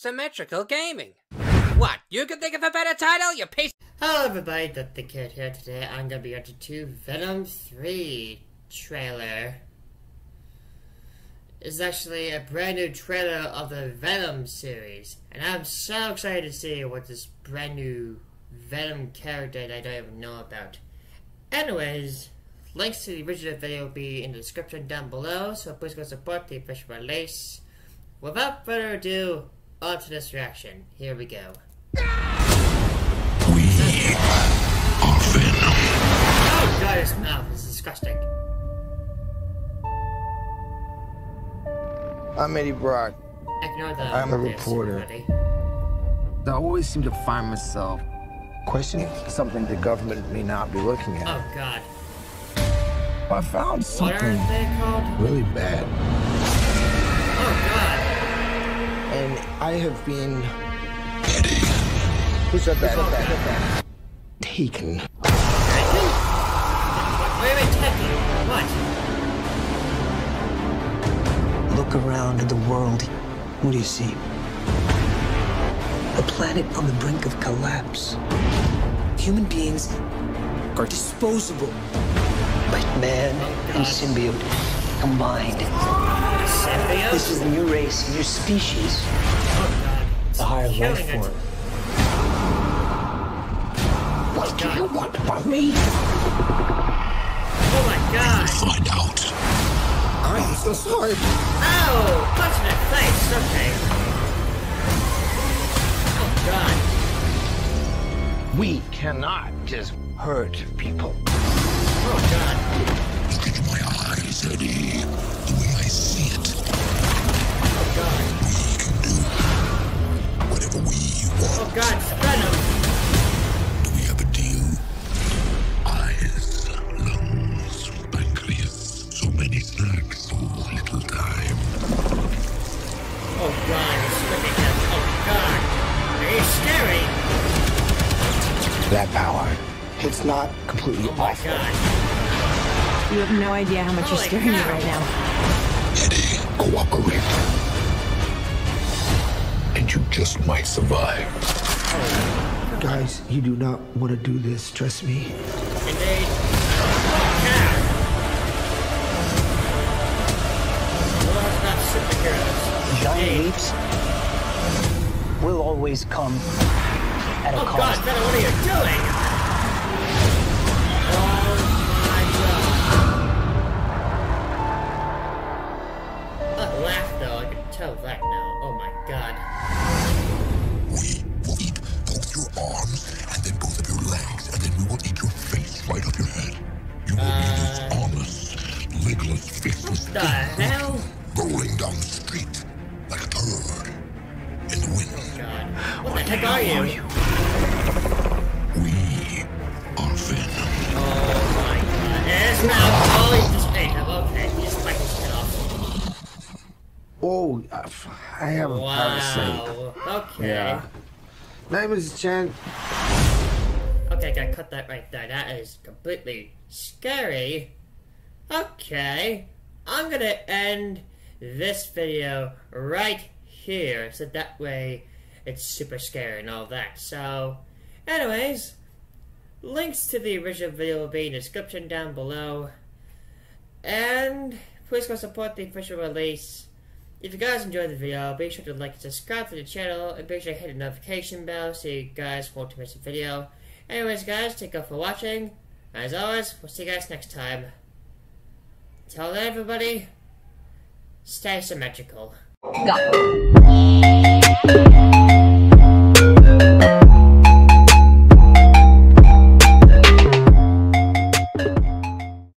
Symmetrical Gaming. What? You can think of a better title, you piece. Hello everybody, Death the Kid here. Today I'm gonna be reacting to Venom 3 trailer. It's actually a brand new trailer of the Venom series. And I'm so excited to see what this brand new Venom character that I don't even know about. Anyways, links to the original video will be in the description down below, so please go support the official release. Without further ado, Oh, on to this reaction. Here we go. We are Venom. Oh god, his mouth is disgusting. I'm Eddie Brock. Ignore the I'm a reporter. everybody. I always seem to find myself questioning something the government may not be looking at. Oh god. I found What are something they called? really bad, I have been Eddie. who said that? Who said that? Taken. Taken? Wait, wait, Taken? What? Look around at the world. What do you see? A planet on the brink of collapse. Human beings are disposable. But man and symbiote combined. Symbiote? This is a new race, a new species. Oh god. A higher Killing life it. form. What do you want from me? Oh my god. Find out. I'm so sorry. Oh! Punch in the face, okay. Oh god. We cannot just hurt people. Oh god. Look into my eyes, Eddie. The way I see it. Oh god. We can do whatever we want. Oh want. god, Venom. Do we have a deal? Eyes, lungs, pancreas. So many snacks, so little time. Oh god, he's looking at Oh god. He's scary. That power. It's not completely Oh my awful. god. You have no idea how much you're Holy scaring me right now. Eddie, cooperate. And you just might survive. Guys, you do not want to do this, trust me. Indeed. Oh cow. Well, not superheroes. Giant Indeed. leaps will always come at a Oh god, cost. Venom, what are you doing? Armless, legless, faceless The hell? rolling down the street like a turd in the wind. God. What the heck are you? We are Venom. Oh my god. It's now. Oh, he just ate him. Okay, he just bites off. Oh, I have a parasite. Wow. Okay. Yeah. Name is Chen. Okay, gotta cut that right there. That is completely scary. Okay. I'm gonna end this video right here. So that way it's super scary and all that. So, anyways, links to the original video will be in the description down below. And please go support the official release. If you guys enjoyed the video, be sure to like and subscribe to the channel, and be sure to hit the notification bell so you guys won't miss a video. Anyways, guys, thank you for watching. As always, we'll see you guys next time. Then, everybody, stay symmetrical. Got